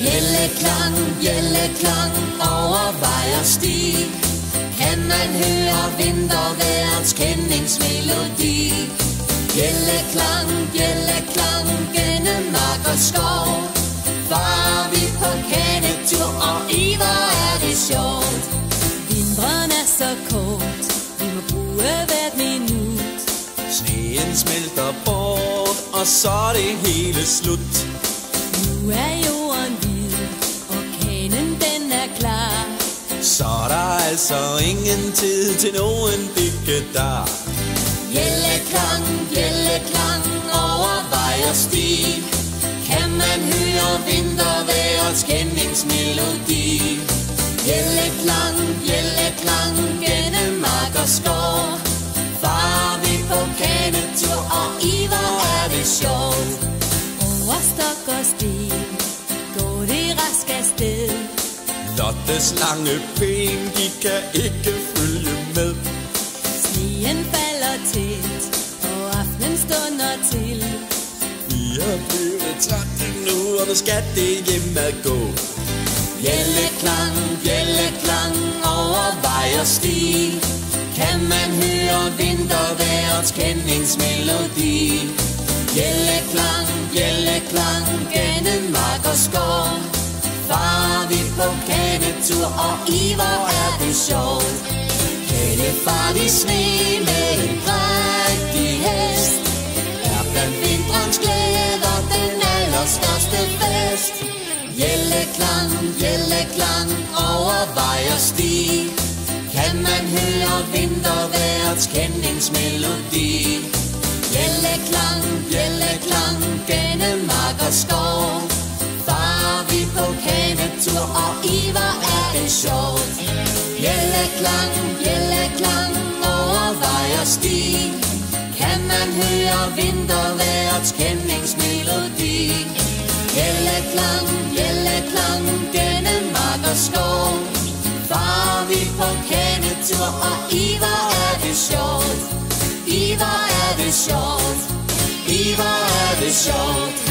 Bjælleklang, bjælleklang over vej og sti Kan man høre vintervejrets kendingsmelodi Bjælleklang, bjælleklang gennem mark og skov Far vi på kanetur, og i hvor er det sjovt Vinteren er så kort, vi må bruge hvert minut. Sneen smelter bort, og så er det hele slut. Nu er jorden Så er der altså ingen tid til nogen der. Bjælleklang, bjælleklang over vej og sti. Kan man høre vintervejrets kendingsmelodi? Bjælleklang, bjælleklang gennem mark og skov Far vi på kanetur, og i hvor er det sjovt. Over stok og sten Lottes lange ben, de kan ikke følge med. Sneen falder tæt, og aftenen stunder til. Vi er blevet trætte nu, og nu skal det hjem at gå. Bjælleklang, bjælleklang over vej og sti Kan man høre vintervejrets kendingsmelodi Bjælleklang, bjælleklang gennem mark og skov på kanetur, og i hvor er det sjovt. Kældefarlig sne med en prægtig hest Er blandt vinterens glæder den allerstørste fest. Bjælleklang, bjælleklang over vej og sti Kan man høre vinterværets kendingsmelodi? Bjælleklang, bjælleklang gennem mark og skov kanetur, og i hvor er det sjovt Bjælleklang, bjælleklang over vej og sti. Kan man høre vintervejrets kendingsmelodi Bjælleklang, bjælleklang denne mark og skov. Far vi på kanetur, og i hvor er det sjovt. I hvor er det sjovt. I hvor er det sjovt.